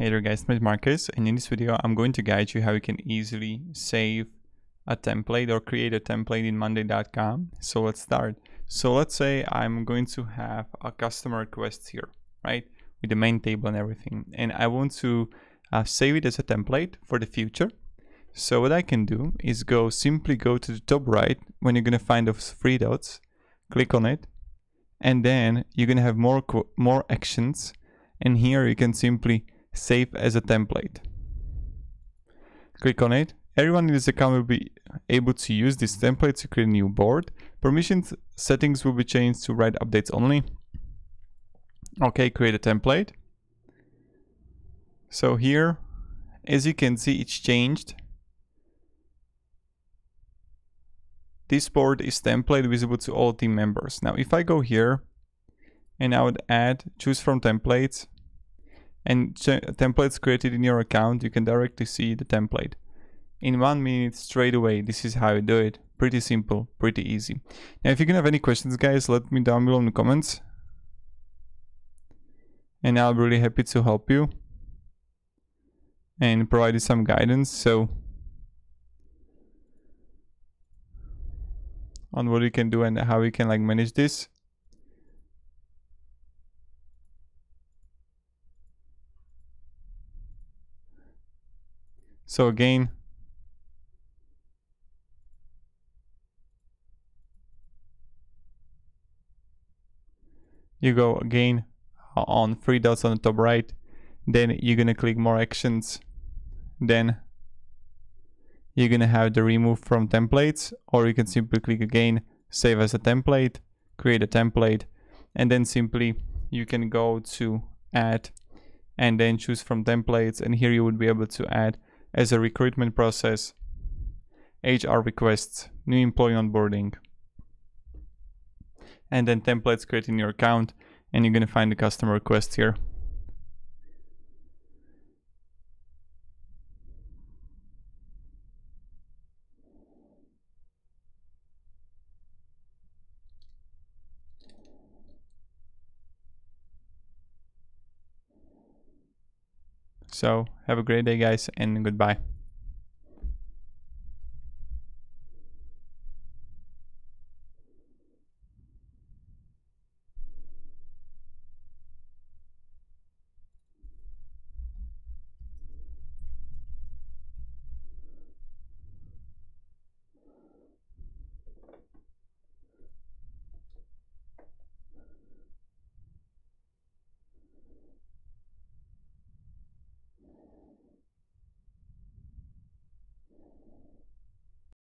Hey there guys, my name is Marcus and in this video I'm going to guide you how you can easily save a template or create a template in monday.com. So let's start. So let's say I'm going to have a customer request here, right? With the main table and everything. And I want to uh, save it as a template for the future. So what I can do is go simply go to the top right when you're going to find those three dots, click on it, and then you're going to have more more actions. And here you can simply save as a template. Click on it. Everyone in this account will be able to use this template to create a new board. Permissions settings will be changed to write updates only. Okay, create a template. So here, as you can see, it's changed. This board is template visible to all team members. Now, if I go here and I would add, choose from templates, and templates created in your account, you can directly see the template. In one minute straight away, this is how you do it. Pretty simple, pretty easy. Now, if you can have any questions, guys, let me down below in the comments. And I'll be really happy to help you and provide you some guidance. So on what you can do and how you can like manage this. So again, you go again on three dots on the top right, then you're gonna click more actions, then you're gonna have the remove from templates, or you can simply click again, save as a template, create a template, and then simply you can go to add and then choose from templates and here you would be able to add as a recruitment process, HR requests, new employee onboarding, and then templates created in your account, and you're going to find the customer request here. So have a great day guys and goodbye.